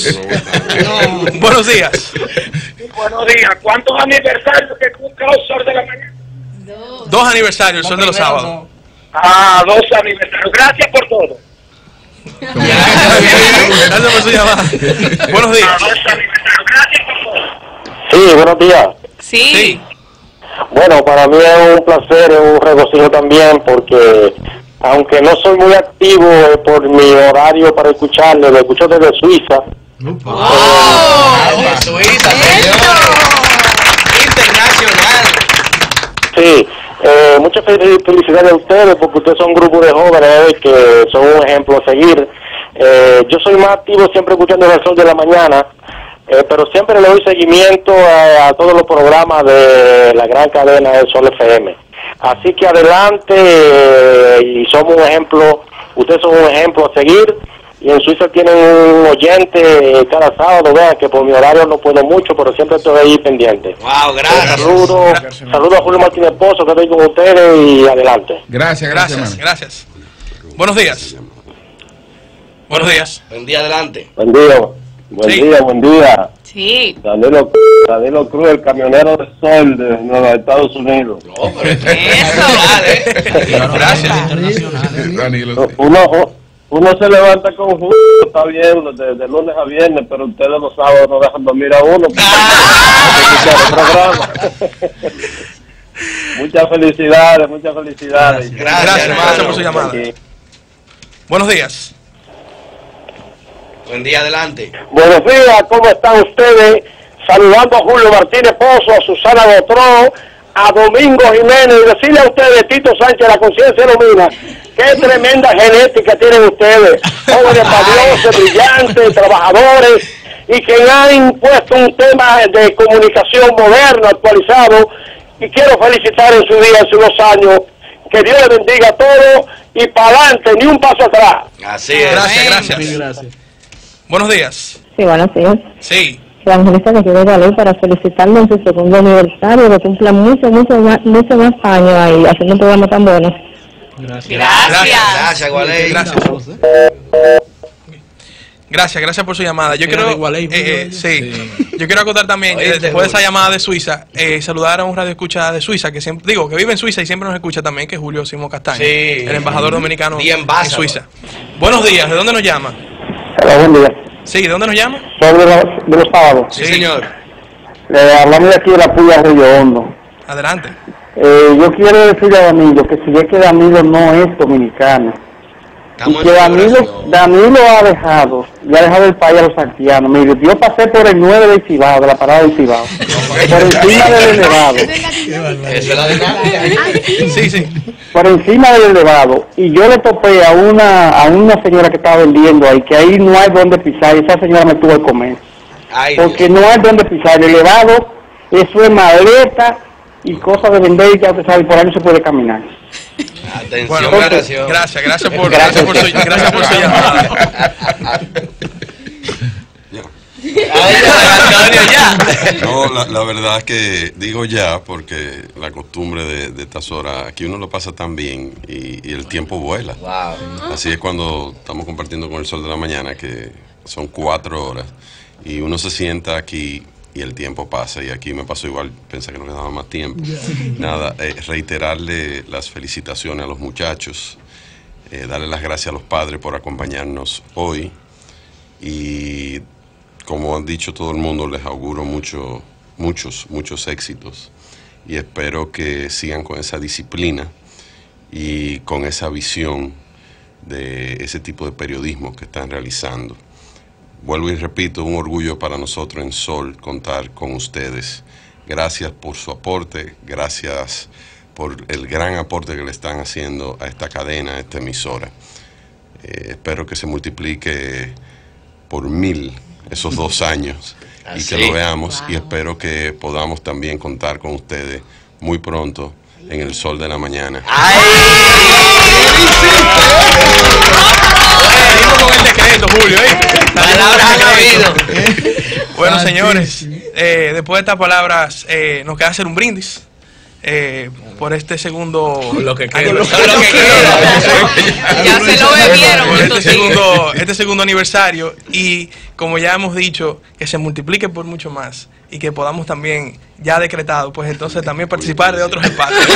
Buenos días. Buenos días. ¿Cuántos aniversarios que cumple el sol de la mañana? Dos aniversarios, el sol de los sábados. Ah, dos aniversarios. Gracias por todo. Gracias por su llamada. Buenos días. Ah, dos aniversarios. Gracias por todo. Sí, buenos días. Sí. Bueno, para mí es un placer, es un regocijo también porque aunque no soy muy activo eh, por mi horario para escucharle, lo escucho desde Suiza. De Suiza, señores. Internacional. Sí, eh, muchas fel- felicidades a ustedes porque ustedes son un grupo de jóvenes que son un ejemplo a seguir. Eh, yo soy más activo siempre escuchando el sol de la mañana, eh, pero siempre le doy seguimiento a, a todos los programas de la gran cadena del Sol FM. Así que adelante eh, y somos un ejemplo, ustedes son un ejemplo a seguir. Y en Suiza tienen un oyente cada sábado, vean que por mi horario no puedo mucho, pero siempre estoy ahí pendiente. Wow, gracias. Saludos saludo a Julio Martínez Pozo, que estoy con ustedes y adelante. Gracias, Gracias, gracias. Buenos días. Buenos días. Buen día adelante. Buen día, buen Sí. día, buen día. Sí. Danilo, Danilo Cruz, el camionero de sol de Nueva Estados Unidos. No, pero es Eso. internacional, ¿eh? Gracias. Danilo. Uno, uno se levanta con justo, está bien, de, de lunes a viernes, pero ustedes los sábados no dejan dormir a uno. muchas felicidades, muchas felicidades. Gracias, Gracias, hermano. gracias por su llamada. Buenos días. Buen día adelante. Buenos días, ¿cómo están ustedes? Saludando a Julio Martínez Pozo, a Susana Botró, a Domingo Jiménez y decirle a ustedes, Tito Sánchez, la conciencia domina, qué tremenda genética tienen ustedes, jóvenes valiosos, brillantes, trabajadores y que han impuesto un tema de comunicación moderno, actualizado y quiero felicitar en su día, en sus dos años, que Dios les bendiga a todos y para adelante, ni un paso atrás. Así es. Gracias, gracias. Buenos días. Sí, buenos días. Sí. Evangelista que quiero darle para felicitarlo en su segundo aniversario, que cumpla muchos, muchos más, muchos más años ahí, haciendo un programa tan bueno. Gracias. Gracias, Gualey. Gracias. Gracias, gracias por su llamada. Yo quiero, de eh, eh, sí, yo quiero acotar también, después de esa llamada de Suiza, eh, saludar a un radio escucha de Suiza, que siempre, digo, que vive en Suiza y siempre nos escucha también, que es Julio Simo Castaño, Sí. el embajador dominicano en. Suiza. Buenos días, ¿de dónde nos llama? Hola, buen día. Sí, ¿de dónde nos llama? Sobre los, de los sábados. Sí, señor. Le hablamos de aquí de la Puya Río Hondo. Adelante. Eh, yo quiero decirle a Danilo que si es que Danilo no es dominicano Estamos y que Danilo. Danilo ha dejado, y ha dejado el país a los santianos. Mire, yo pasé por el 9 del Cibao, de la parada del Cibao, por encima del elevado, Eso es la dinámica. Sí, sí. por encima del elevado, y yo le topé a una a una señora que estaba vendiendo ahí, que ahí no hay donde pisar, y esa señora me tuvo que comer, Ay, porque Dios. no hay donde pisar, el elevado, eso es maleta y cosas de vender, y ya usted sabe, por ahí no se puede caminar. Atención, Bueno, gracias, gracias por, Gracias. gracias por su, gracias por su llamada. Ay, Antonio, ya. No, la, la verdad es que digo ya porque la costumbre de, de estas horas, aquí uno lo pasa tan bien y, y el tiempo vuela. Wow. Así es cuando estamos compartiendo con el sol de la mañana, que son cuatro horas, y uno se sienta aquí y el tiempo pasa, y aquí me pasó igual, pensé que no quedaba más tiempo. Nada, eh, reiterarle las felicitaciones a los muchachos, eh, darle las gracias a los padres por acompañarnos hoy, y como han dicho todo el mundo, les auguro mucho, muchos, muchos éxitos, y espero que sigan con esa disciplina y con esa visión de ese tipo de periodismo que están realizando. Vuelvo y repito, un orgullo para nosotros en Sol contar con ustedes. Gracias por su aporte, gracias por el gran aporte que le están haciendo a esta cadena, a esta emisora. Eh, espero que se multiplique por mil esos dos años y que lo veamos y espero que podamos también contar con ustedes muy pronto en el sol de la mañana. Venimos con el decreto, Julio. ¿eh? Palabras han habido. Bueno, señores, eh, después de estas palabras, eh, nos queda hacer un brindis. eh, por este segundo lo que queda. lo que queda. Ya se lo bebieron por este segundo, este segundo aniversario y como ya hemos dicho, que se multiplique por mucho más y que podamos también, ya decretado, pues entonces también participar de otros espacios.